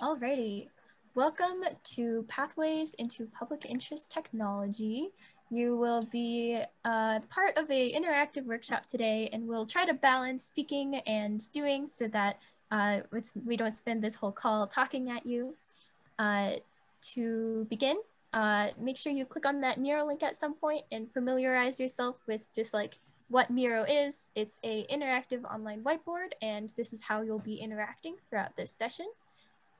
Alrighty, welcome to Pathways into Public Interest Technology. You will be uh, part of a interactive workshop today and we'll try to balance speaking and doing so that uh, we don't spend this whole call talking at you. Uh, to begin, uh, make sure you click on that Miro link at some point and familiarize yourself with just like what Miro is. It's a interactive online whiteboard and this is how you'll be interacting throughout this session.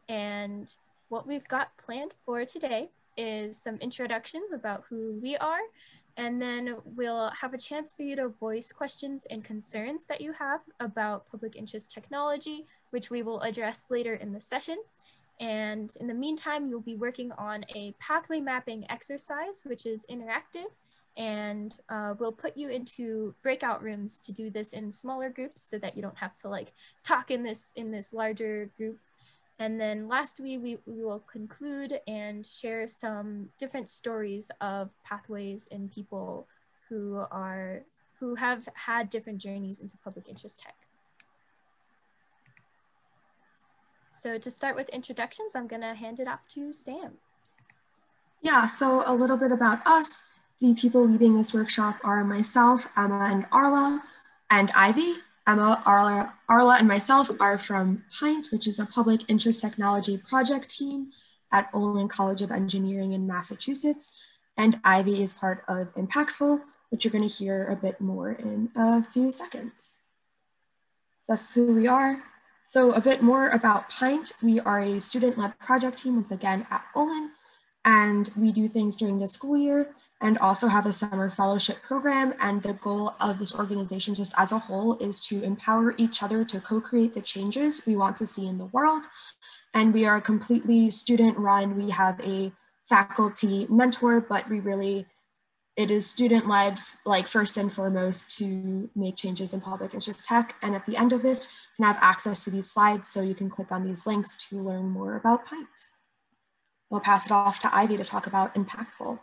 And what we've got planned for today is some introductions about who we are, and then we'll have a chance for you to voice questions and concerns that you have about public interest technology, which we will address later in the session. And in the meantime, you'll be working on a pathway mapping exercise, which is interactive. And uh, we'll put you into breakout rooms to do this in smaller groups so that you don't have to like talk in this in this larger group and then lastly, we, we will conclude and share some different stories of pathways and people who are who have had different journeys into public interest tech. So to start with introductions, I'm gonna hand it off to Sam. Yeah, so a little bit about us. The people leading this workshop are myself, Emma and Arla, and Ivy. Emma, Arla, Arla, and myself are from PINT, which is a public interest technology project team at Olin College of Engineering in Massachusetts. And Ivy is part of Impactful, which you're gonna hear a bit more in a few seconds. So that's who we are. So a bit more about PINT. We are a student-led project team, once again, at Olin, and we do things during the school year and also have a summer fellowship program. And the goal of this organization just as a whole is to empower each other to co-create the changes we want to see in the world. And we are completely student run. We have a faculty mentor, but we really, it is student led, like first and foremost to make changes in public interest tech. And at the end of this, you can have access to these slides so you can click on these links to learn more about PINT. We'll pass it off to Ivy to talk about Impactful.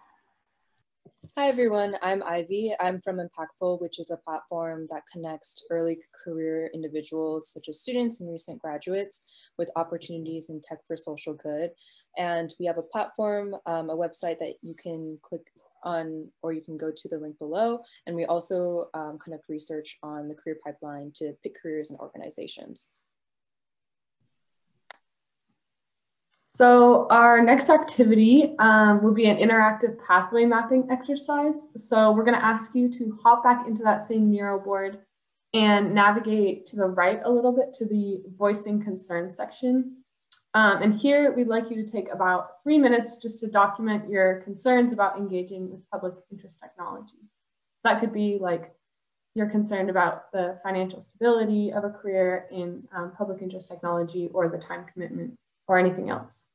Hi everyone, I'm Ivy. I'm from Impactful, which is a platform that connects early career individuals such as students and recent graduates with opportunities in tech for social good. And we have a platform, um, a website that you can click on or you can go to the link below. And we also um, conduct research on the career pipeline to PIT careers and organizations. So our next activity um, will be an interactive pathway mapping exercise. So we're going to ask you to hop back into that same Miro board and navigate to the right a little bit to the voicing concern section. Um, and here we'd like you to take about three minutes just to document your concerns about engaging with public interest technology. So that could be like you're concerned about the financial stability of a career in um, public interest technology or the time commitment or anything else.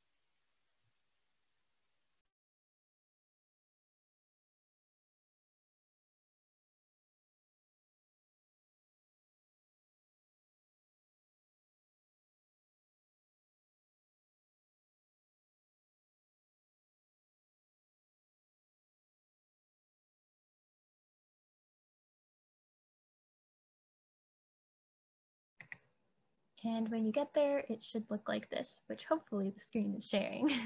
And when you get there, it should look like this, which hopefully the screen is sharing.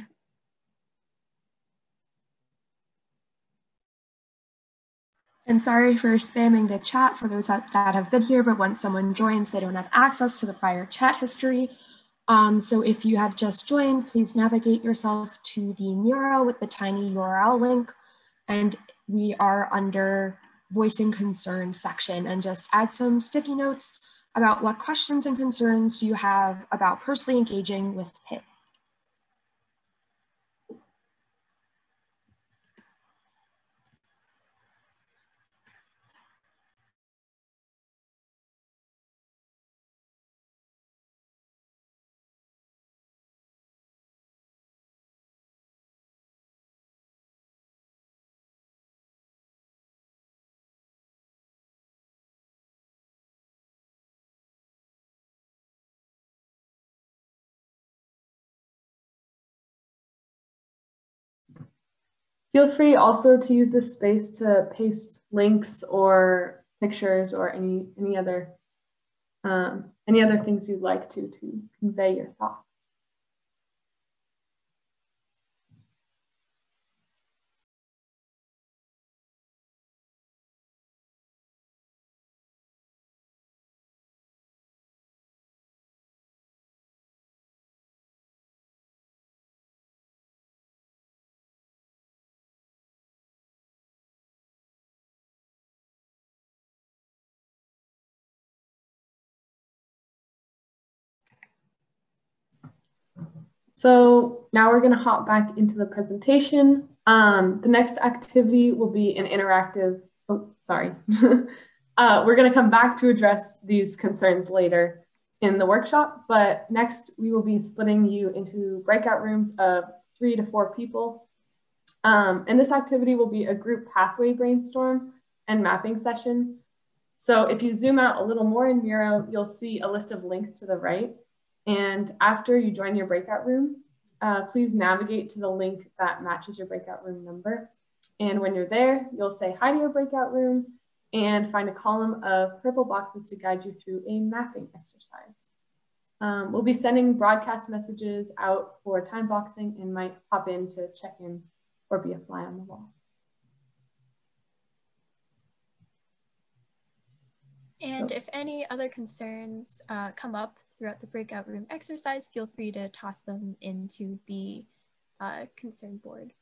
And sorry for spamming the chat for those that, have been here, but once someone joins, they don't have access to the prior chat history. Um, so if you have just joined, please navigate yourself to the Miro with the tiny URL link. And we are under voicing concerns section and just add some sticky notes about what questions and concerns do you have about personally engaging with PIT. Feel free also to use this space to paste links or pictures or any, any other um, any other things you'd like to to convey your thoughts. So now we're gonna hop back into the presentation. Um, the next activity will be an interactive, oh, sorry. uh, we're gonna come back to address these concerns later in the workshop, but next we will be splitting you into breakout rooms of three to four people. Um, and this activity will be a group pathway brainstorm and mapping session. So if you zoom out a little more in Miro, you'll see a list of links to the right. And after you join your breakout room, uh, please navigate to the link that matches your breakout room number. And when you're there, you'll say hi to your breakout room and find a column of purple boxes to guide you through a mapping exercise. Um, we'll be sending broadcast messages out for time boxing and might pop in to check in or be a fly on the wall. And so. if any other concerns uh, come up throughout the breakout room exercise, feel free to toss them into the uh, concern board.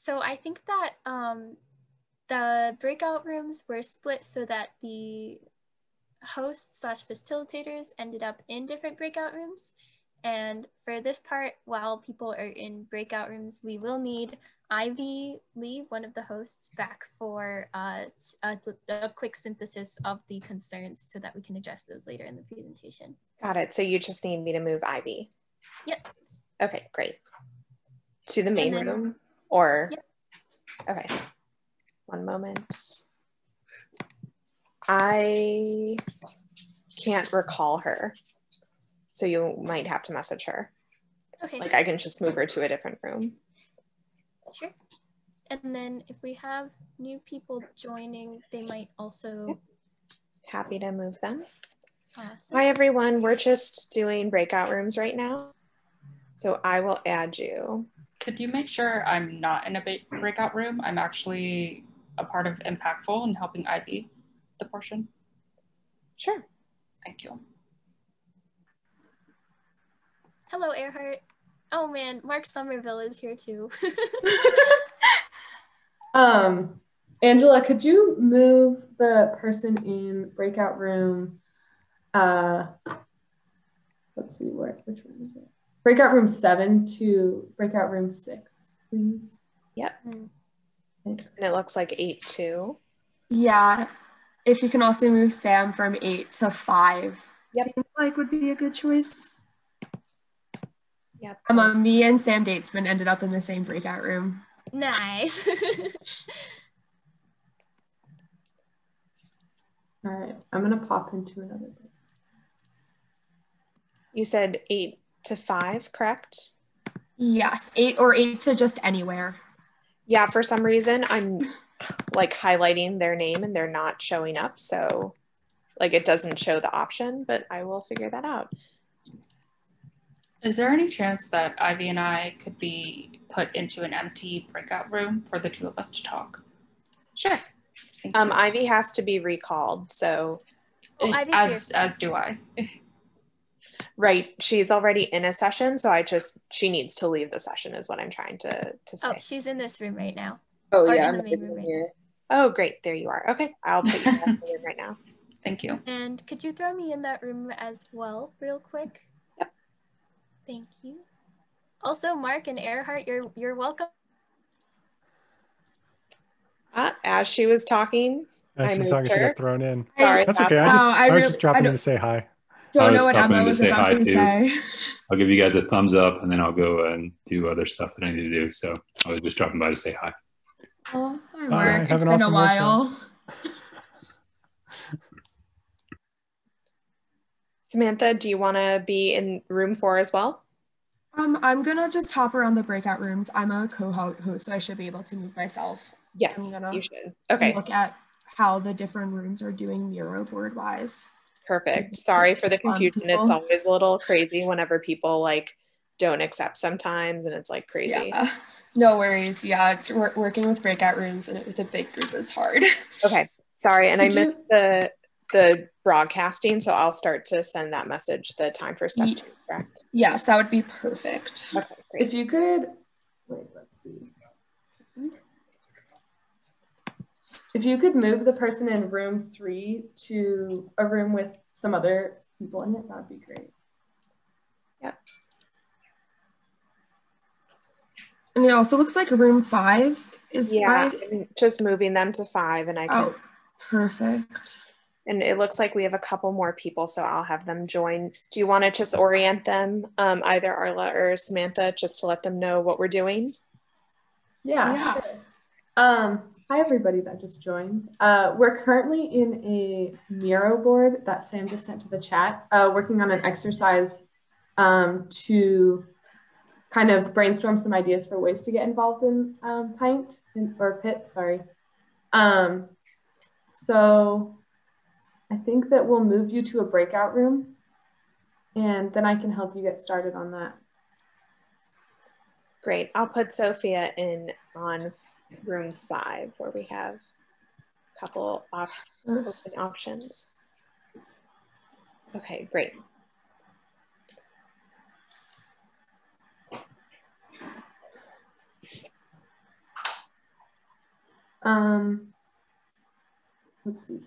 So I think that um, the breakout rooms were split so that the hosts slash facilitators ended up in different breakout rooms. And for this part, while people are in breakout rooms, we will need Ivy Li, one of the hosts, back for uh, a, a, quick synthesis of the concerns so that we can address those later in the presentation. Got it. So you just need me to move Ivy? Yep. Okay, great. To the main room? Or, yep. okay, one moment. I can't recall her. So you might have to message her. Okay. Like I can just move her to a different room. Sure. And then if we have new people joining, they might also. Happy to move them. Awesome. Hi, everyone. We're just doing breakout rooms right now. So I will add you. Could you make sure I'm not in a breakout room? I'm actually a part of Impactful and helping Ivy the portion. Sure. Thank you. Hello, Earhart. Oh man, Mark Somerville is here too. um, Angela, could you move the person in breakout room? Uh, let's see, where which one is it? Breakout room seven to breakout room six, please. Yep. Thanks. And it looks like eight too. Yeah. If you can also move Sam from eight to five, yep. seems like would be a good choice. Yep. Um, me and Sam Datesman ended up in the same breakout room. Nice. All right, I'm gonna pop into another. You said eight to five, correct? Yes, eight or eight to just anywhere. Yeah, for some reason I'm like highlighting their name and they're not showing up. So like it doesn't show the option, but I will figure that out. Is there any chance that Ivy and I could be put into an empty breakout room for the two of us to talk? Sure. Um, Ivy has to be recalled, so oh, as as do I. right. She's already in a session so i just she needs to leave the session is what i'm trying to to oh, say. oh she's in this room right now. Oh or yeah i'm in the room here oh great. There you are. Okay. I'll put you in the room right now. Thank you. And could you throw me in that room as well real quick? Yep. Thank you. Also mark and earhart you're you're welcome. Uh, as she was talking as she was talking, her. she got thrown in. Sorry, that's okay. I just, oh, I, I was just dropping in to say hi. Don't know what Emma was about to too. say. I'll give you guys a thumbs up and then I'll go and do other stuff that I need to do. So I was just dropping by to say hi. Oh, hi, Mark. Right, it's been awesome a while. Samantha, do you want to be in room four as well? Um, I'm gonna just hop around the breakout rooms. I'm a co-host, so I should be able to move myself. Yes, you should. Okay. Look at how the different rooms are doing Miro board wise. Perfect. Sorry for the confusion. It's always a little crazy whenever people like don't accept sometimes and it's like crazy. Yeah. No worries. Yeah, working with breakout rooms and with a big group is hard. Okay. Sorry, and I missed you... the the broadcasting, so I'll start to send that message the time for step two, correct? Yes, that would be perfect. Okay, great. If you could wait, let's see. If you could move the person in room three to a room with some other people in it, that would be great. Yeah. And it also looks like room five is yeah, just moving them to five, and I can. Oh, perfect. And it looks like we have a couple more people, so I'll have them join. Do you want to just orient them, um, either Arla or Samantha, just to let them know what we're doing? Yeah. yeah. Sure. Um, Hi, everybody that just joined. Uh, we're currently in a Miro board that Sam just sent to the chat, uh, working on an exercise um, to kind of brainstorm some ideas for ways to get involved in um, Pint, in, or PIT, sorry. Um, so I think that we'll move you to a breakout room and then I can help you get started on that. Great. I'll put Sophia in on room five where we have a couple op open options. Okay, great. Um, let's see.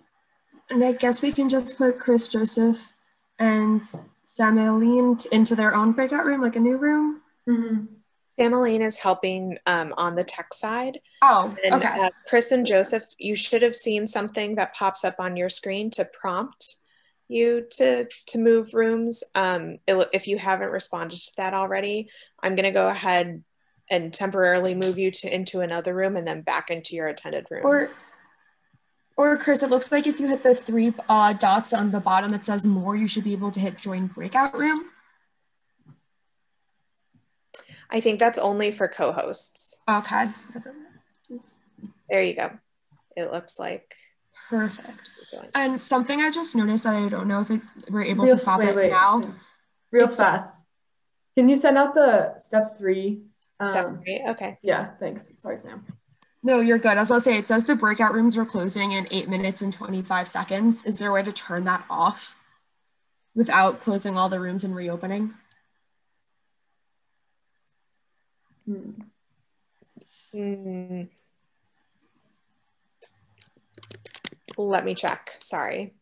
And I guess we can just put Chris Joseph and Samueline into their own breakout room, like a new room. Mm -hmm. Samaline is helping um, on the tech side. Oh, and, okay. Uh, Chris and Joseph, you should have seen something that pops up on your screen to prompt you to to move rooms. Um, if you haven't responded to that already, I'm going to go ahead and temporarily move you to into another room and then back into your attended room. Or, or Chris, it looks like if you hit the three uh, dots on the bottom that says more, you should be able to hit join breakout room. I think that's only for co-hosts. Okay. There you go. It looks like perfect. And something I just noticed that I don't know if it, we're able real, to stop wait, it wait, now. Real it's, fast. Can you send out the step three? Um, step three. Okay. Yeah. Thanks. Sorry, Sam. No, you're good. I was about to say it says the breakout rooms are closing in eight minutes and 25 seconds. Is there a way to turn that off without closing all the rooms and reopening? Hmm. Let me check. Sorry.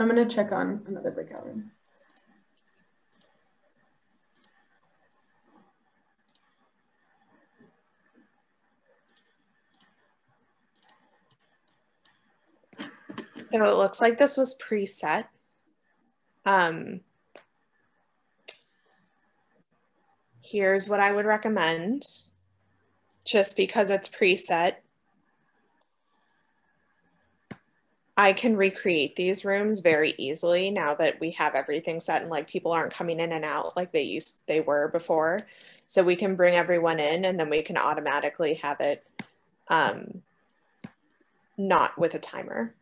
I'm going to check on another breakout room. So it looks like this was preset. Um, here's what I would recommend, just because it's preset. I can recreate these rooms very easily now that we have everything set and like people aren't coming in and out like they used they were before. So we can bring everyone in and then we can automatically have it um, not with a timer.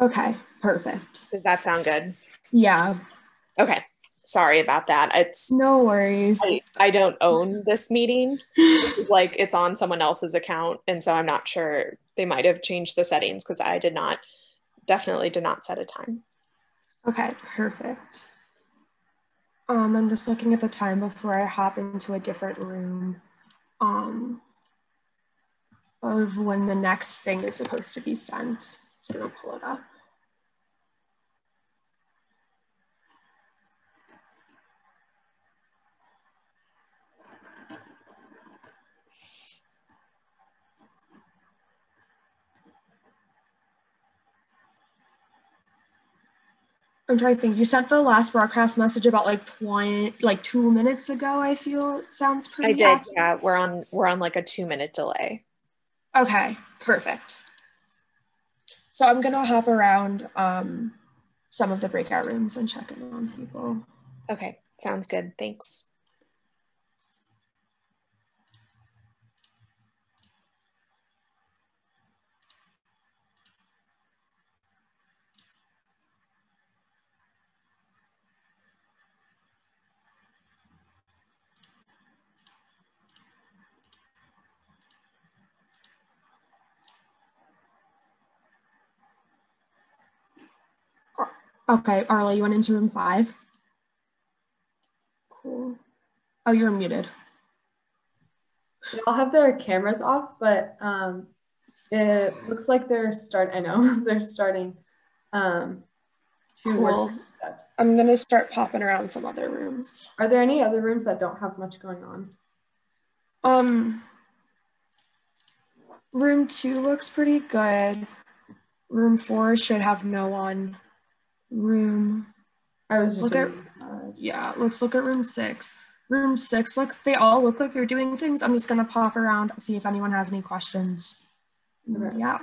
Okay, perfect. Does that sound good? Yeah. Okay. Sorry about that. It's no worries. I, I don't own this meeting. like it's on someone else's account. And so I'm not sure they might have changed the settings because I did not, definitely did not set a time. Okay, perfect. Um, I'm just looking at the time before I hop into a different room um, of when the next thing is supposed to be sent. Just gonna pull it up. I'm trying to think. You sent the last broadcast message about like 20, like two minutes ago. I feel it sounds pretty. I did. Accurate. Yeah, we're on we're on like a two minute delay. Okay, perfect. So I'm gonna hop around um, some of the breakout rooms and check in on people. Okay, sounds good. Thanks. Okay, Arla, you went into room five? Cool. Oh, you're muted. They all have their cameras off, but um, it looks like they're start. I know they're starting um, to cool. work steps. I'm gonna start popping around some other rooms. Are there any other rooms that don't have much going on? Um, room two looks pretty good. Room four should have no one room. I was just look at, yeah, let's look at room six. Room six looks, they all look like they're doing things. I'm just gonna pop around, see if anyone has any questions. Okay. Yeah.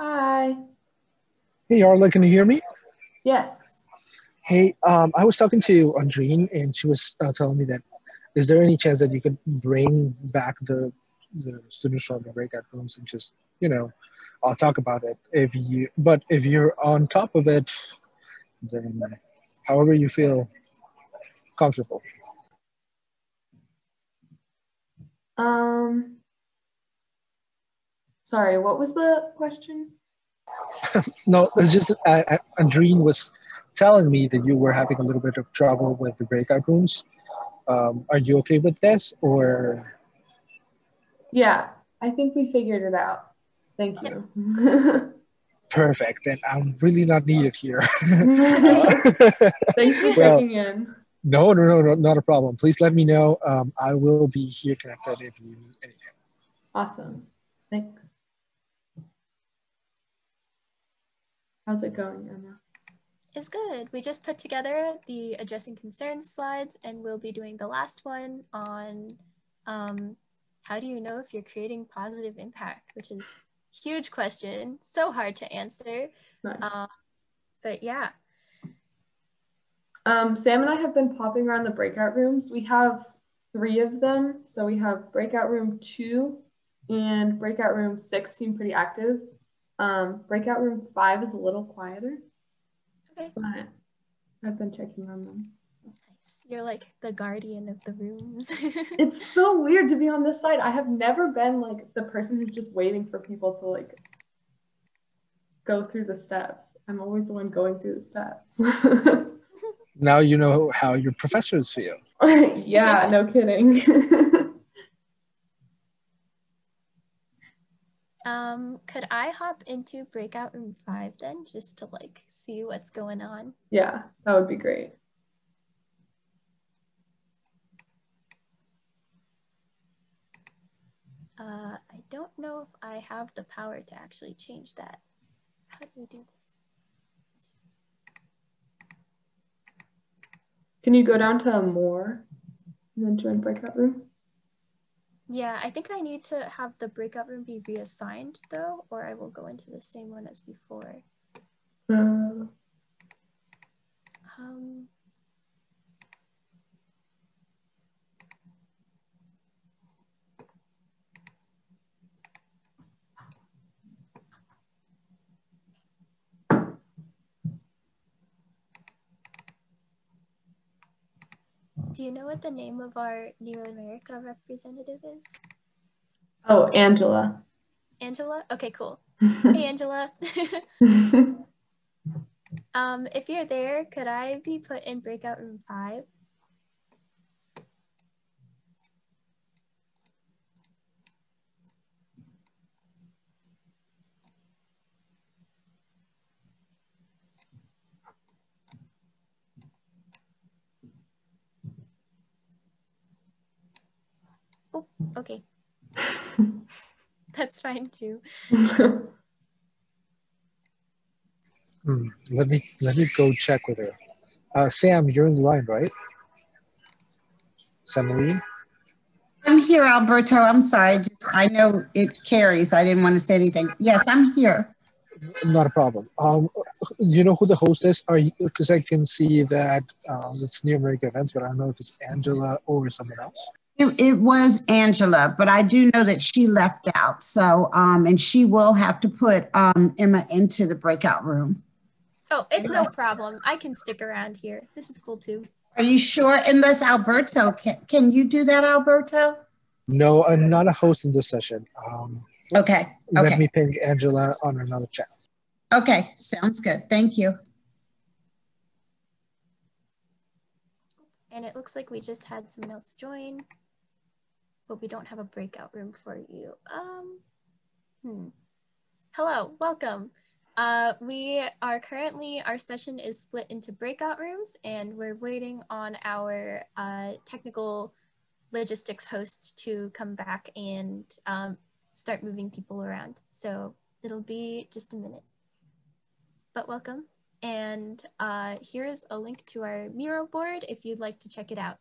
Hi. Hey, Arla, can you hear me? Yes. Hey, um, I was talking to Andrine, and she was uh, telling me that is there any chance that you could bring back the the students from the breakout rooms and just you know I'll talk about it if you but if you're on top of it then however you feel comfortable um sorry what was the question? No it's just uh, Andrine was telling me that you were having a little bit of trouble with the breakout rooms. Um, are you okay with this or? Yeah i think we figured it out. Thank you. Perfect. Then i'm really not needed here. Thanks for well, checking in. no, no no no not a problem. Please let me know. Um, i will be here connected if you need anything. Awesome. Thanks how's it going emma It's good. We just put together the addressing concerns slides and we'll be doing the last one on um, how do you know if you're creating positive impact, which is huge question, so hard to answer. Nice. Uh, but yeah. Um, Sam and I have been popping around the breakout rooms. We have three of them. So we have breakout room two and breakout room six seem pretty active. Um, breakout room five is a little quieter. Okay. But I've been checking on them. Nice. You're like the guardian of the rooms. it's so weird to be on this side. I have never been like the person who's just waiting for people to like go through the steps. I'm always the one going through the steps. now you know how your professors feel. yeah, no kidding. Um, could I hop into breakout room five then, just to like see what's going on? Yeah, that would be great. Uh, I don't know if I have the power to actually change that. How do we do this? Can you go down to more and then join breakout room? Yeah, I think I need to have the breakout room be reassigned though, or I will go into the same one as before. Uh. Um, Do you know what the name of our New America representative is? Oh, Angela. Angela? Okay, cool. hey, Angela. um, if you're there, could I be put in breakout room five? Oh, okay. That's fine too. hmm, let me let me go check with her. Uh, Sam, you're in the line, right? Samuel? I'm here, Alberto. I'm sorry. Just I know it carries. I didn't want to say anything. Yes, I'm here. Not a problem. Um, you know who the host is? Are you? Because I can see that um, it's New America events, but I don't know if it's Angela or someone else. It, it, was Angela, but I do know that she left out. So, um, and she will have to put um, Emma into the breakout room. Oh, it's no problem. I can stick around here. This is cool too. Are you sure? Unless Alberto, can, can you do that, Alberto? No, I'm not a host in this session. Um, okay. Let okay. me ping Angela on another chat. Okay, sounds good. Thank you. And it looks like we just had someone else join but we don't have a breakout room for you. Um, hmm. Hello, welcome. Uh, we are currently, our session is split into breakout rooms and we're waiting on our uh, technical logistics host to come back and um, start moving people around. So it'll be just a minute, but welcome. And uh, here is a link to our Miro board if you'd like to check it out.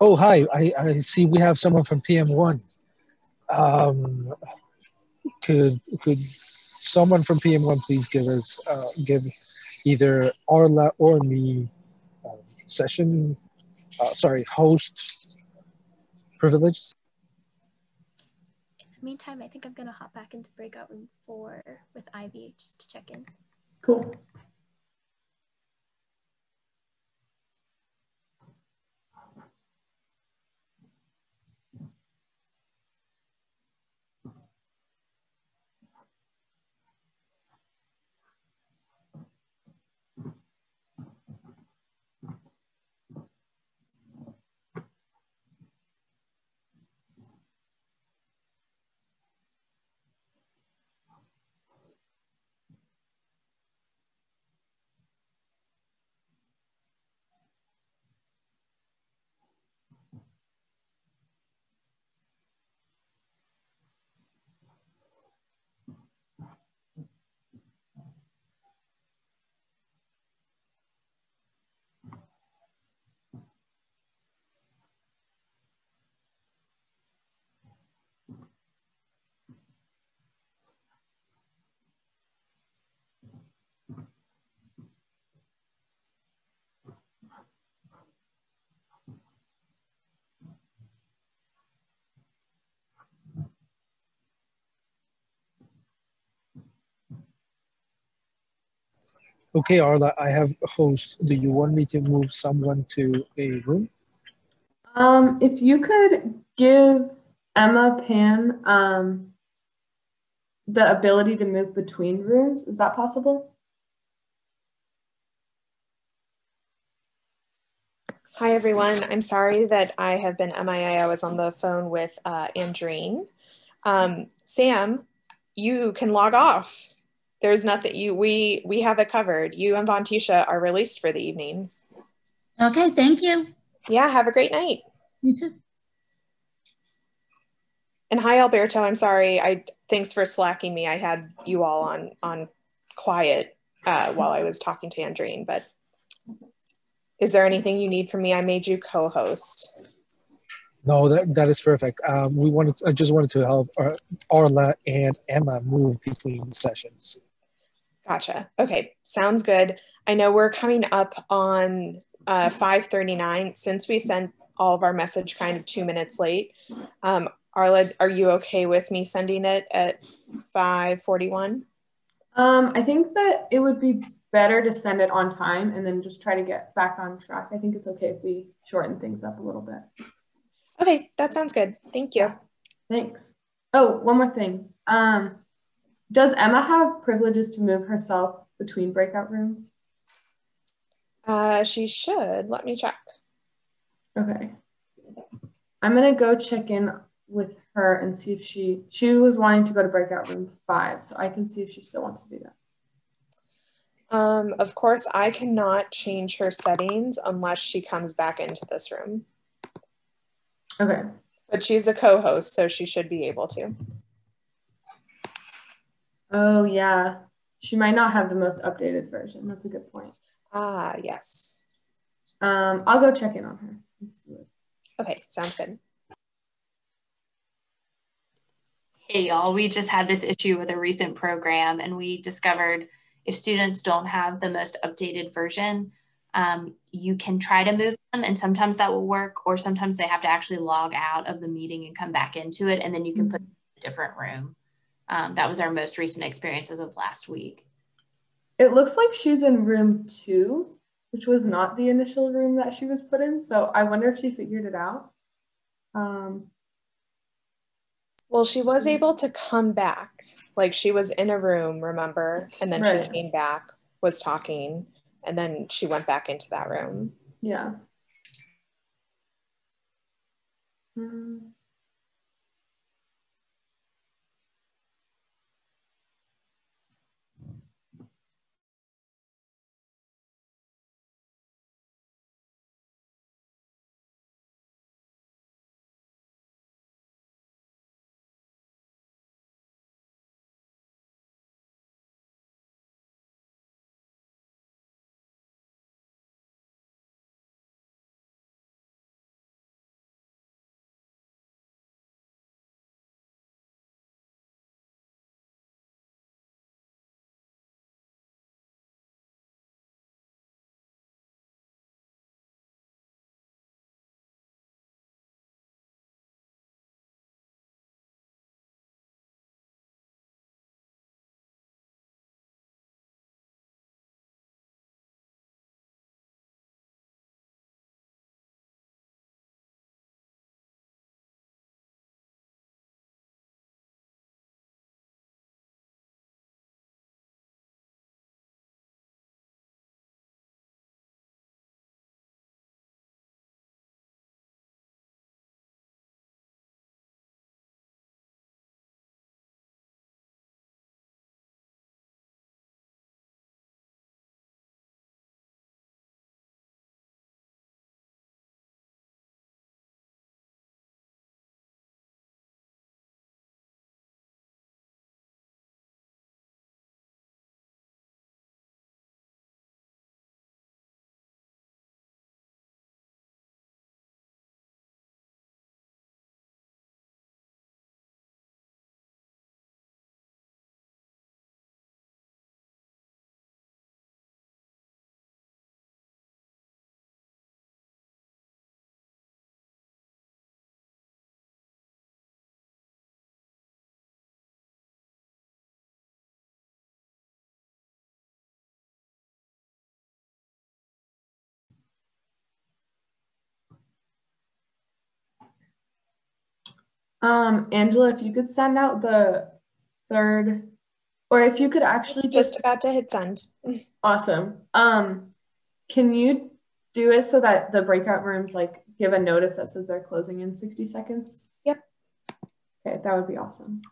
Oh, hi. I, I see we have someone from PM1. Um, could could someone from PM1 please give us uh, give either Arla or me uh, session, uh, sorry, host privilege? In the meantime, I think I'm gonna hop back into breakout room four with Ivy just to check in. Cool. Okay, Arla, I have a host. Do you want me to move someone to a room? Um, if you could give Emma Pan um, the ability to move between rooms, is that possible? Hi, everyone. I'm sorry that I have been MIA. I was on the phone with uh, Andreen. Um, Sam, you can log off there's nothing you we we have it covered. You and Vontisha are released for the evening. Okay, thank you. Yeah, have a great night. You too. And hi Alberto, I'm sorry. I thanks for slacking me. I had you all on on quiet uh, while I was talking to Andreen, but is there anything you need from me? I made you co-host. No, that, that is perfect. Um, we wanted, I just wanted to help Arla and Emma move between sessions. Gotcha. Okay, sounds good. I know we're coming up on uh, 5:39. Since we sent all of our message kind of two minutes late, um, Arla, are you okay with me sending it at 5:41? Um, I think that it would be better to send it on time and then just try to get back on track. I think it's okay if we shorten things up a little bit. Okay, that sounds good. Thank you. Thanks. Oh, one more thing. Um, does Emma have privileges to move herself between breakout rooms? Uh, she should. Let me check. Okay. I'm gonna go check in with her and see if she she was wanting to go to breakout room five, so I can see if she still wants to do that. Um, of course, I cannot change her settings unless she comes back into this room. Okay. But she's a co-host, so she should be able to. Oh, yeah. She might not have the most updated version. That's a good point. Ah, yes. Um, I'll go check in on her. Okay, sounds good. Hey, y'all. We just had this issue with a recent program, and we discovered if students don't have the most updated version, um, you can try to move them, and sometimes that will work, or sometimes they have to actually log out of the meeting and come back into it, and then you can put a different room. Um, that was our most recent experience as of last week. It looks like she's in room two, which was not the initial room that she was put in. So I wonder if she figured it out. Um, well, she was able to come back. Like she was in a room, remember? And then right. she came back, was talking, and then she went back into that room. Yeah. Mm. Um, Angela, if you could send out the third, or if you could actually just, just about to hit send. awesome. Um, can you do it so that the breakout rooms like give a notice that says they're closing in 60 seconds? Yep. Okay, that would be awesome.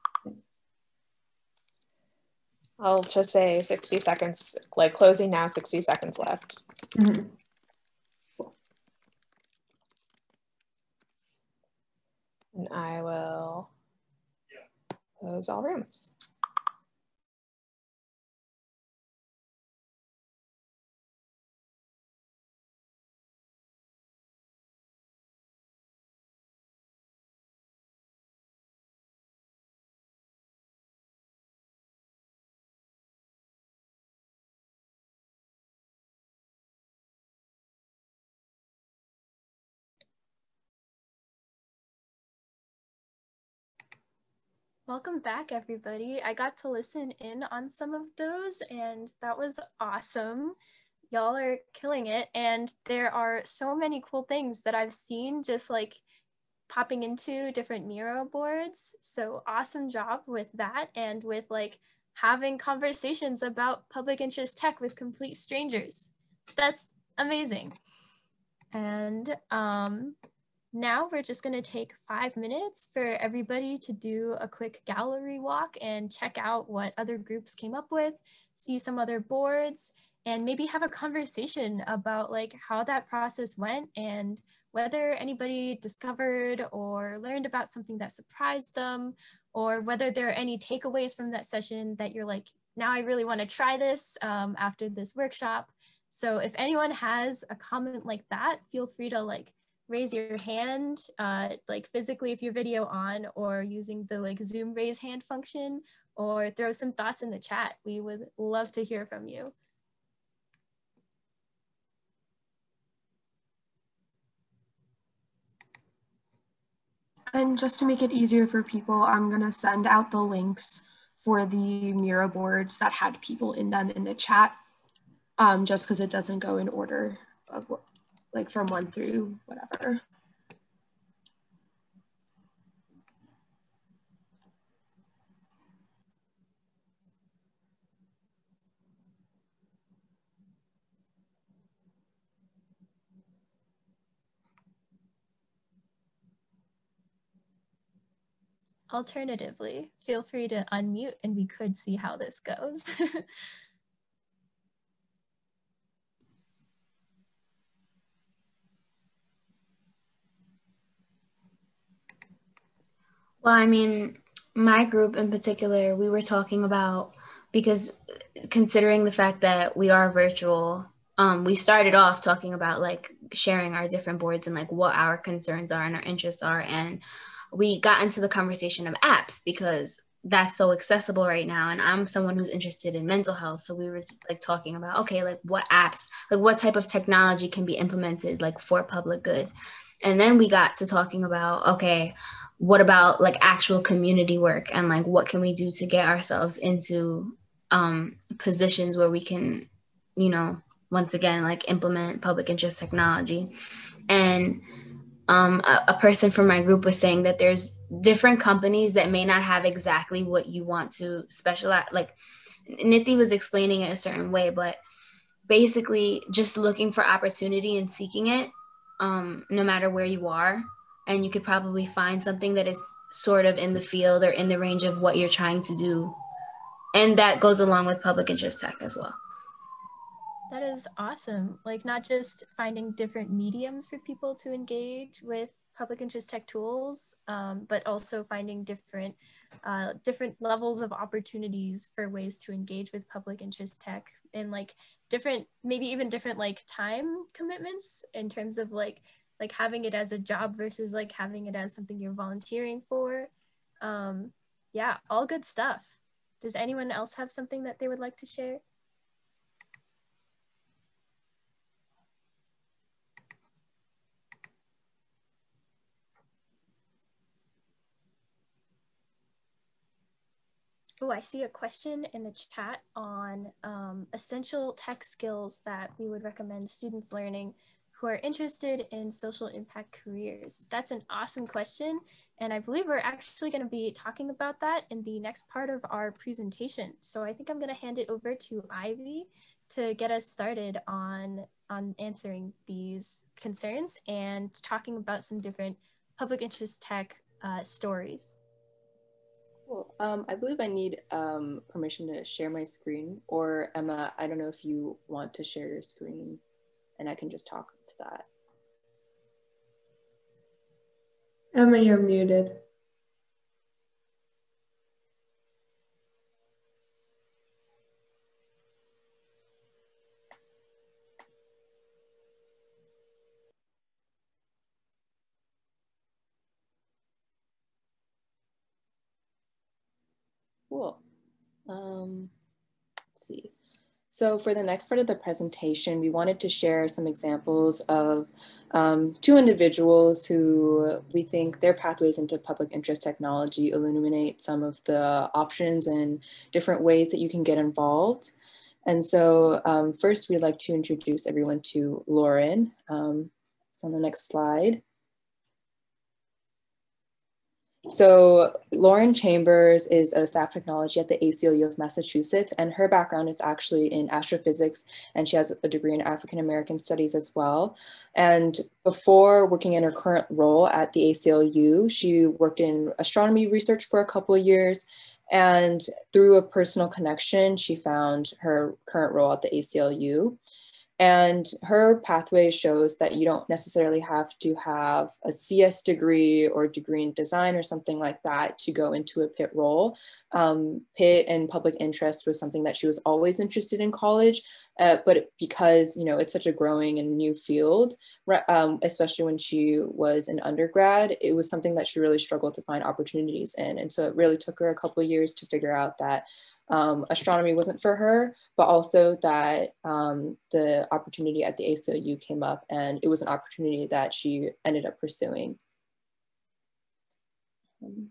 I'll just say 60 seconds, like closing now, 60 seconds left. Mm -hmm. And I will close all rooms. Welcome back, everybody. I got to listen in on some of those, and that was awesome. Y'all are killing it. And there are so many cool things that I've seen just like popping into different Miro boards. So awesome job with that and with like having conversations about public interest tech with complete strangers. That's amazing. And um, now we're just going to take five minutes for everybody to do a quick gallery walk and check out what other groups came up with, see some other boards, and maybe have a conversation about like how that process went and whether anybody discovered or learned about something that surprised them or whether there are any takeaways from that session that you're like, now I really want to try this um, after this workshop. So if anyone has a comment like that, feel free to like raise your hand, uh, like physically if your video on or using the like Zoom raise hand function or throw some thoughts in the chat. We would love to hear from you. And just to make it easier for people, I'm gonna send out the links for the Miro boards that had people in them in the chat, um, just because it doesn't go in order of what, like from one through whatever. Alternatively, feel free to unmute and we could see how this goes. Well, I mean, my group in particular, we were talking about because considering the fact that we are virtual, um, we started off talking about like sharing our different boards and like what our concerns are and our interests are. And we got into the conversation of apps because that's so accessible right now and i'm someone who's interested in mental health so we were like talking about okay like what apps like what type of technology can be implemented like for public good and then we got to talking about okay what about like actual community work? And like what can we do to get ourselves into um, positions where we can you know once again like implement public interest technology? And um, a, a, person from my group was saying that there's different companies that may not have exactly what you want to specialize like Nithi was explaining it a certain way but basically just looking for opportunity and seeking it um, no matter where you are and you could probably find something that is sort of in the field or in the range of what you're trying to do. And that goes along with public interest tech as well. That is awesome. Like not just finding different mediums for people to engage with public interest tech tools, um, but also finding different uh, different levels of opportunities for ways to engage with public interest tech and like different, maybe even different like time commitments in terms of like like having it as a job versus like having it as something you're volunteering for. Um, yeah, all good stuff. Does anyone else have something that they would like to share? Oh, I see a question in the chat on um, essential tech skills that we would recommend students learning who are interested in social impact careers? That's an awesome question. And I believe we're actually going to be talking about that in the next part of our presentation. So I think I'm going to hand it over to Ivy to get us started on, on answering these concerns and talking about some different public interest tech uh, stories. Cool. Um, I believe I need um, permission to share my screen, or Emma, I don't know if you want to share your screen and I can just talk that. Emma, you're muted. Cool. Um, let's see. So for the next part of the presentation, we wanted to share some examples of um, two individuals who we think their pathways into public interest technology illuminate some of the options and different ways that you can get involved. And so um, first, we'd like to introduce everyone to Lauren. Um, it's on the next slide. So Lauren Chambers is a staff technology at the ACLU of Massachusetts, and her background is actually in astrophysics, and she has a degree in African American studies as well. And before working in her current role at the ACLU, she worked in astronomy research for a couple of years, and through a personal connection, she found her current role at the ACLU. And her pathway shows that you don't necessarily have to have a CS degree or degree in design or something like that to go into a PIT role. Um, PIT and public interest was something that she was always interested in college, uh, but because you know it's such a growing and new field, um, especially when she was an undergrad, it was something that she really struggled to find opportunities in. And so it really took her a couple years to figure out that um, astronomy wasn't for her, but also that um, the opportunity at the ACLU came up and it was an opportunity that she ended up pursuing. Um,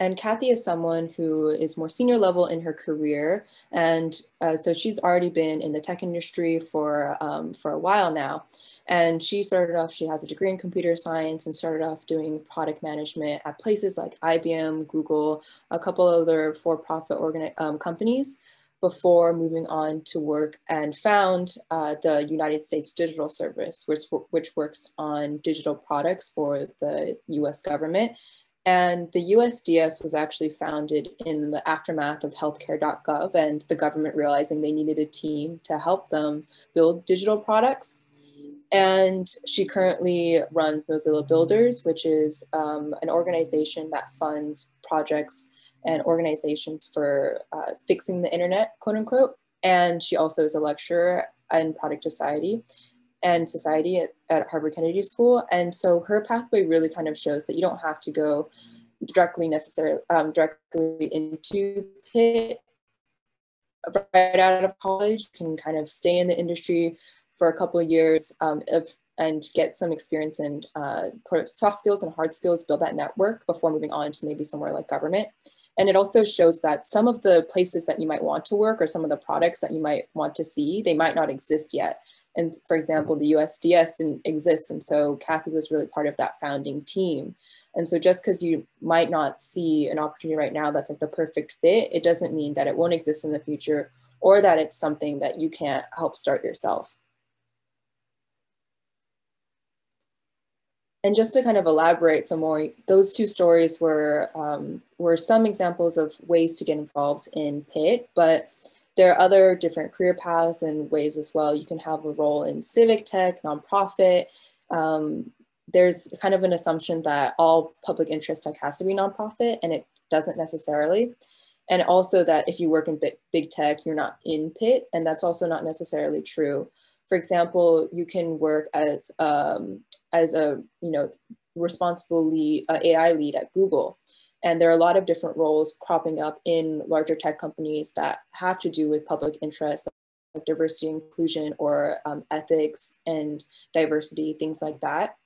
and Kathy is someone who is more senior level in her career. And uh, so she's already been in the tech industry for, um, for a while now. And she started off, she has a degree in computer science and started off doing product management at places like IBM, Google, a couple other for-profit um, companies before moving on to work and found uh, the United States Digital Service, which, which works on digital products for the US government and the USDS was actually founded in the aftermath of healthcare.gov and the government realizing they needed a team to help them build digital products. And she currently runs Mozilla Builders, which is um, an organization that funds projects and organizations for uh, fixing the internet, quote unquote. And she also is a lecturer in product society and society at, at Harvard Kennedy School. And so her pathway really kind of shows that you don't have to go directly necessarily um, directly into PIT right out of college. You can kind of stay in the industry for a couple of years um, if, and get some experience in uh, soft skills and hard skills, build that network before moving on to maybe somewhere like government. And it also shows that some of the places that you might want to work or some of the products that you might want to see, they might not exist yet. And for example, the USDS didn't exist. And so Kathy was really part of that founding team. And so just because you might not see an opportunity right now that's like the perfect fit, it doesn't mean that it won't exist in the future or that it's something that you can't help start yourself. And just to kind of elaborate some more, those two stories were, um, were some examples of ways to get involved in PIT, but there are other different career paths and ways as well. You can have a role in civic tech, nonprofit. Um, there's kind of an assumption that all public interest tech has to be nonprofit, and it doesn't necessarily. And also that if you work in big, tech, you're not in PIT, and that's also not necessarily true. For example, you can work as um, as a you know responsible lead, uh, AI lead at Google, and there are a lot of different roles cropping up in larger tech companies that have to do with public interest, like diversity inclusion or um, ethics and diversity, things like that.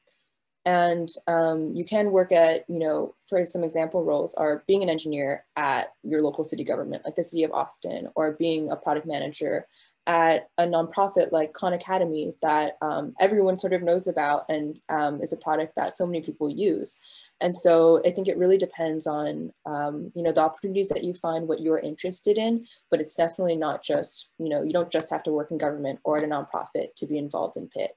And um, you can work at, you know, for some example roles are being an engineer at your local city government, like the city of Austin, or being a product manager at a nonprofit like Khan Academy that um, everyone sort of knows about and um, is a product that so many people use. And so I think it really depends on, um, you know, the opportunities that you find, what you're interested in, but it's definitely not just, you know, you don't just have to work in government or at a nonprofit to be involved in PIT.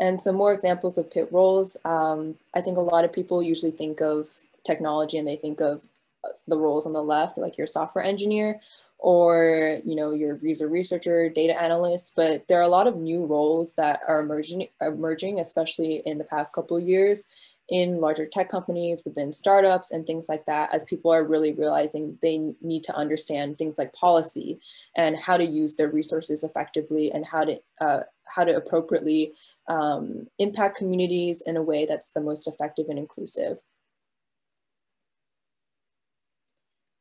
And some more examples of PIT roles. Um, I think a lot of people usually think of technology and they think of uh, the roles on the left, like your software engineer, or you know your user researcher data analyst but there are a lot of new roles that are emerging emerging especially in the past couple of years in larger tech companies within startups and things like that as people are really realizing they need to understand things like policy and how to use their resources effectively and how to uh, how to appropriately um, impact communities in a way that's the most effective and inclusive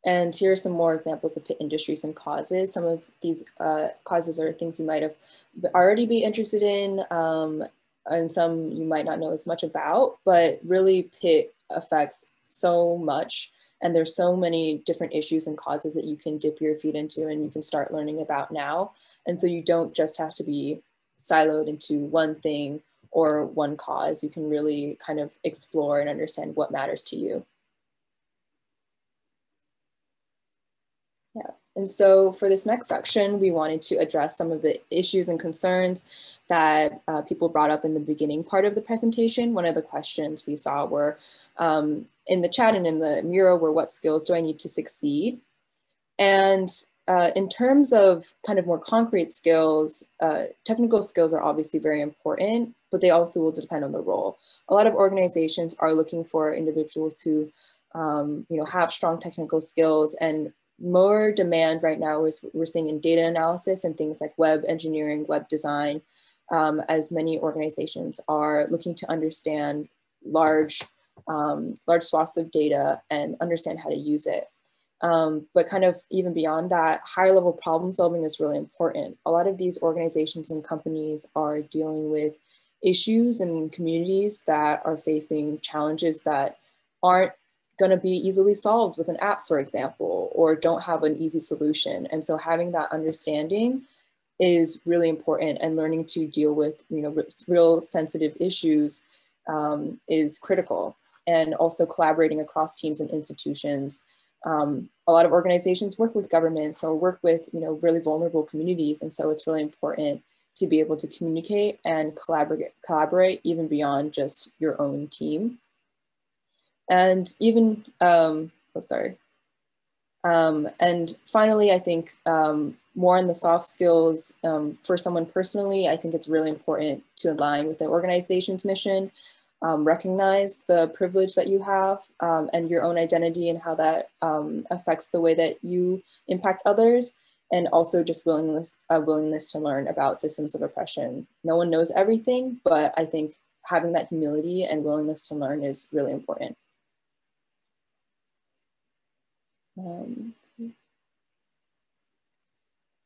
And here are some more examples of PIT industries and causes. Some of these uh, causes are things you might have already be interested in, um, and some you might not know as much about, but really PIT affects so much. And there's so many different issues and causes that you can dip your feet into and you can start learning about now. And so you don't just have to be siloed into one thing or one cause. You can really kind of explore and understand what matters to you. Yeah. And so for this next section, we wanted to address some of the issues and concerns that uh, people brought up in the beginning part of the presentation. One of the questions we saw were um, in the chat and in the Miro were what skills do I need to succeed? And uh, in terms of kind of more concrete skills, uh, technical skills are obviously very important, but they also will depend on the role. A lot of organizations are looking for individuals who um, you know, have strong technical skills and more demand right now is we're seeing in data analysis and things like web engineering, web design, um, as many organizations are looking to understand large, um, large swaths of data and understand how to use it. Um, but kind of even beyond that, higher level problem solving is really important. A lot of these organizations and companies are dealing with issues and communities that are facing challenges that aren't going to be easily solved with an app, for example, or don't have an easy solution. And so having that understanding is really important and learning to deal with, you know, real sensitive issues um, is critical. And also collaborating across teams and institutions. Um, a lot of organizations work with governments or work with, you know, really vulnerable communities. And so it's really important to be able to communicate and collaborate, collaborate even beyond just your own team. And even, um, oh, sorry. Um, and finally, I think um, more on the soft skills um, for someone personally, I think it's really important to align with the organization's mission, um, recognize the privilege that you have um, and your own identity and how that um, affects the way that you impact others and also just willingness, a willingness to learn about systems of oppression. No one knows everything, but I think having that humility and willingness to learn is really important. Um,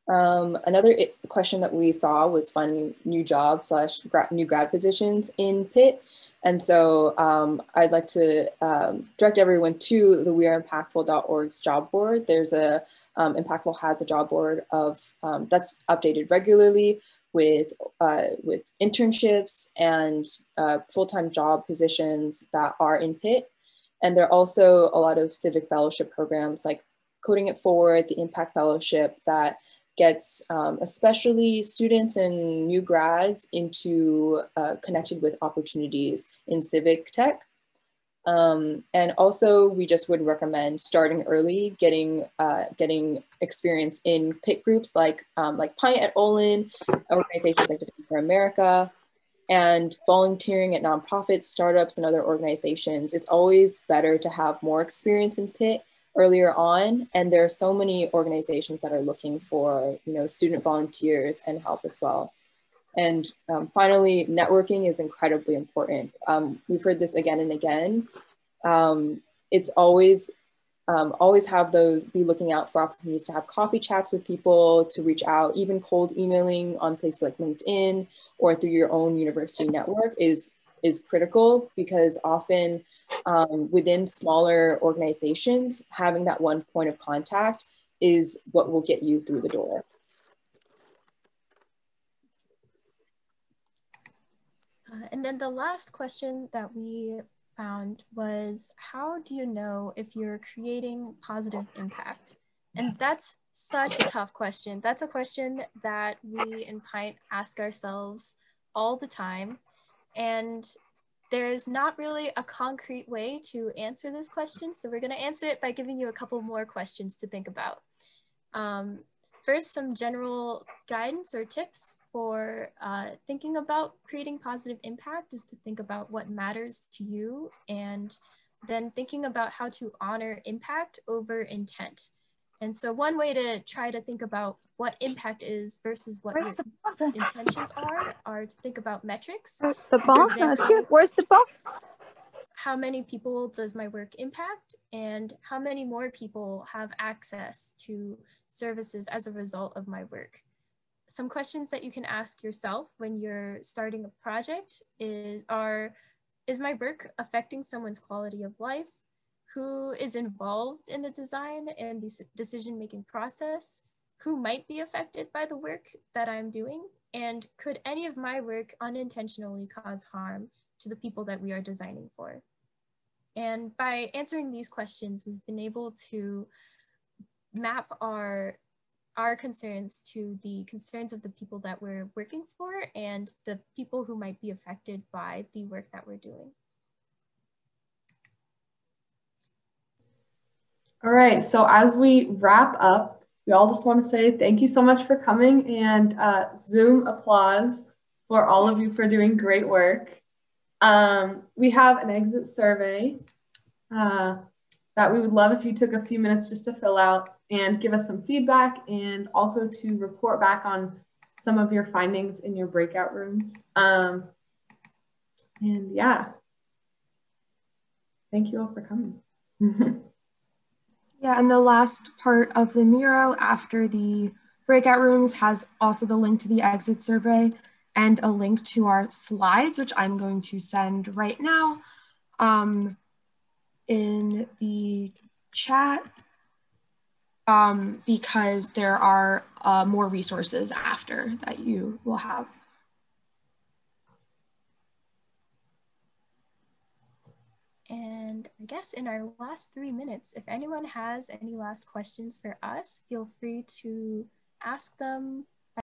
um, another question that we saw was finding new job slash new grad positions in PIT. And so um, I'd like to um, direct everyone to the weareimpactful.org's job board. There's a, um, Impactful has a job board of, um, that's updated regularly with, uh, with internships and uh, full-time job positions that are in PIT. And there are also a lot of civic fellowship programs like Coding It Forward, the Impact Fellowship that gets um, especially students and new grads into uh, connected with opportunities in civic tech. Um, and also we just would recommend starting early, getting uh, getting experience in PIT groups like um, like PInT at Olin, organizations like Design for America, and volunteering at nonprofits, startups, and other organizations. It's always better to have more experience in PIT earlier on. And there are so many organizations that are looking for, you know, student volunteers and help as well. And um, finally, networking is incredibly important. Um, we've heard this again and again. Um, it's always um, always have those, be looking out for opportunities to have coffee chats with people, to reach out, even cold emailing on places like LinkedIn or through your own university network is, is critical because often um, within smaller organizations, having that one point of contact is what will get you through the door. Uh, and then the last question that we found was how do you know if you're creating positive impact? And that's such a tough question. That's a question that we in PInT ask ourselves all the time. And there's not really a concrete way to answer this question. So we're going to answer it by giving you a couple more questions to think about. Um, First, some general guidance or tips for uh, thinking about creating positive impact is to think about what matters to you and then thinking about how to honor impact over intent. And so one way to try to think about what impact is versus what your intentions are, are to think about metrics. The boss not here. Where's the boss? how many people does my work impact and how many more people have access to services as a result of my work. Some questions that you can ask yourself when you're starting a project is are is my work affecting someone's quality of life? Who is involved in the design and the decision making process? Who might be affected by the work that I'm doing? And could any of my work unintentionally cause harm to the people that we are designing for? And by answering these questions, we've been able to map our our concerns to the concerns of the people that we're working for and the people who might be affected by the work that we're doing. All right, so as we wrap up, we all just want to say thank you so much for coming and uh, Zoom applause for all of you for doing great work. Um, we have an exit survey uh, that we would love if you took a few minutes just to fill out and give us some feedback and also to report back on some of your findings in your breakout rooms. Um, and yeah, thank you all for coming. yeah, and the last part of the Miro after the breakout rooms has also the link to the exit survey and a link to our slides, which I'm going to send right now um, in the chat um, because there are uh, more resources after that you will have. And I guess in our last three minutes, if anyone has any last questions for us, feel free to ask them